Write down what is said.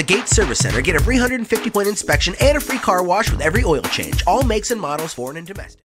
the Gates Service Center, get a 350-point inspection and a free car wash with every oil change. All makes and models, foreign and domestic.